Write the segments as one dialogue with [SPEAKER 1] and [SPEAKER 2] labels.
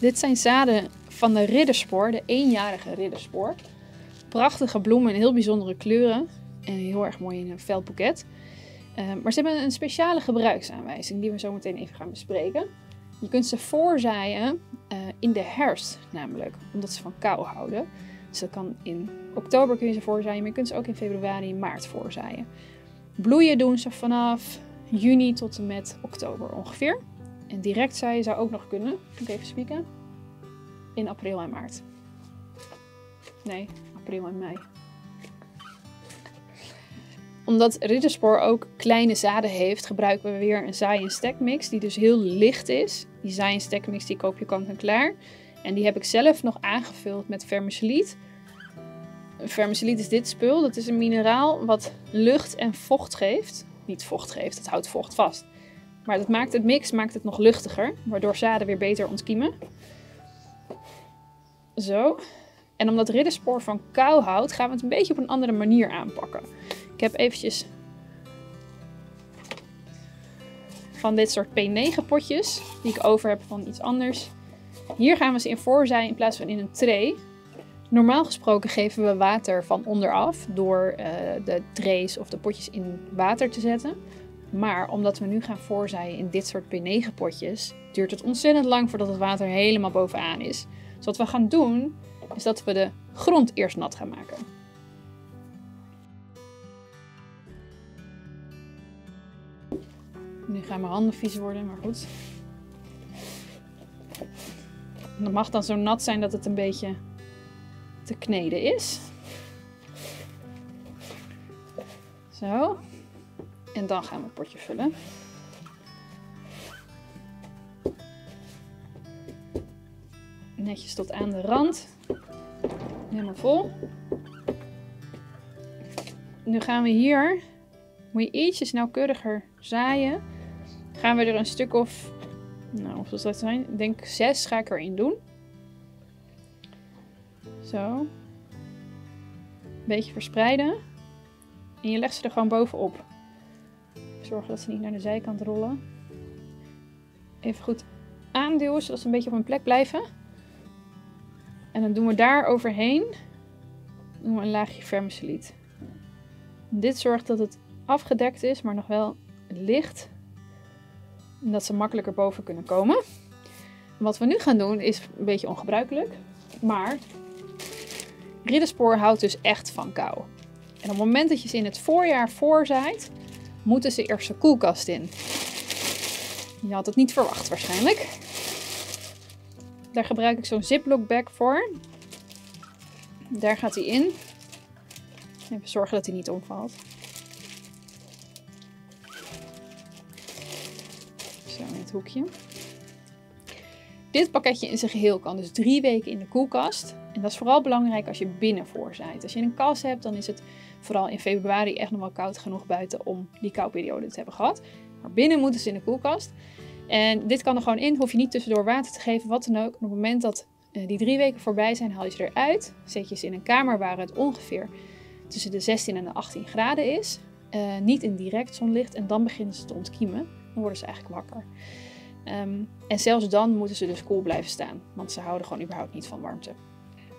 [SPEAKER 1] Dit zijn zaden van de ridderspoor, de eenjarige ridderspoor. Prachtige bloemen in heel bijzondere kleuren en heel erg mooi in een veldboeket. Uh, maar ze hebben een speciale gebruiksaanwijzing die we zo meteen even gaan bespreken. Je kunt ze voorzaaien uh, in de herfst namelijk, omdat ze van kou houden. Dus dat kan in oktober kun je ze voorzaaien, maar je kunt ze ook in februari en maart voorzaaien. Bloeien doen ze vanaf juni tot en met oktober ongeveer. En direct zaaien zou ook nog kunnen. Kan ik even spieken? In april en maart. Nee, april en mei. Omdat ridderspoor ook kleine zaden heeft, gebruiken we weer een zaai- en stekmix die dus heel licht is. Die zaai- en stekmix die koop je kant en klaar. En die heb ik zelf nog aangevuld met vermicelliet. Vermicelliet is dit spul. Dat is een mineraal wat lucht en vocht geeft. Niet vocht geeft, het houdt vocht vast. Maar dat maakt het mix maakt het nog luchtiger, waardoor zaden weer beter ontkiemen. Zo. En omdat ridderspoor van kou houdt, gaan we het een beetje op een andere manier aanpakken. Ik heb eventjes van dit soort P9 potjes, die ik over heb van iets anders. Hier gaan we ze in voorzaaien in plaats van in een tray. Normaal gesproken geven we water van onderaf door uh, de trays of de potjes in water te zetten. Maar omdat we nu gaan voorzaaien in dit soort P9 potjes, duurt het ontzettend lang voordat het water helemaal bovenaan is. Dus wat we gaan doen, is dat we de grond eerst nat gaan maken. Nu gaan mijn handen vies worden, maar goed. Dat mag dan zo nat zijn dat het een beetje te kneden is. Zo. En dan gaan we het potje vullen. Netjes tot aan de rand. Helemaal vol. Nu gaan we hier, moet je ietsjes nauwkeuriger zaaien. Gaan we er een stuk of, nou hoeveel dat zijn? Ik denk zes ga ik erin doen. Zo. Beetje verspreiden. En je legt ze er gewoon bovenop. Zorg dat ze niet naar de zijkant rollen. Even goed aanduwen, zodat ze een beetje op hun plek blijven. En dan doen we daar overheen een laagje vermicelliet. Dit zorgt dat het afgedekt is, maar nog wel licht. En dat ze makkelijker boven kunnen komen. wat we nu gaan doen is een beetje ongebruikelijk. Maar ridderspoor houdt dus echt van kou. En op het moment dat je ze in het voorjaar voorzaait, moeten ze eerst de koelkast in. Je had het niet verwacht waarschijnlijk. Daar gebruik ik zo'n ziplock bag voor. Daar gaat hij in. Even zorgen dat hij niet omvalt. Zo in het hoekje. Dit pakketje in zijn geheel kan dus drie weken in de koelkast. En dat is vooral belangrijk als je binnen voorzaait. Als je een kast hebt, dan is het vooral in februari echt nog wel koud genoeg buiten om die kouperiode te hebben gehad. Maar binnen moeten ze in de koelkast. En dit kan er gewoon in, hoef je niet tussendoor water te geven, wat dan ook. op het moment dat uh, die drie weken voorbij zijn, haal je ze eruit. Zet je ze in een kamer waar het ongeveer tussen de 16 en de 18 graden is. Uh, niet in direct zonlicht en dan beginnen ze te ontkiemen. Dan worden ze eigenlijk wakker. Um, en zelfs dan moeten ze dus koel blijven staan, want ze houden gewoon überhaupt niet van warmte.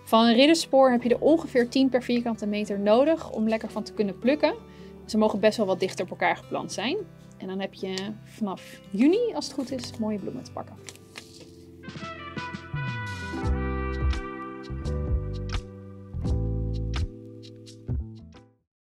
[SPEAKER 1] Van een ridderspoor heb je er ongeveer 10 per vierkante meter nodig om lekker van te kunnen plukken. Ze mogen best wel wat dichter op elkaar geplant zijn. En dan heb je vanaf juni, als het goed is, mooie bloemen te pakken.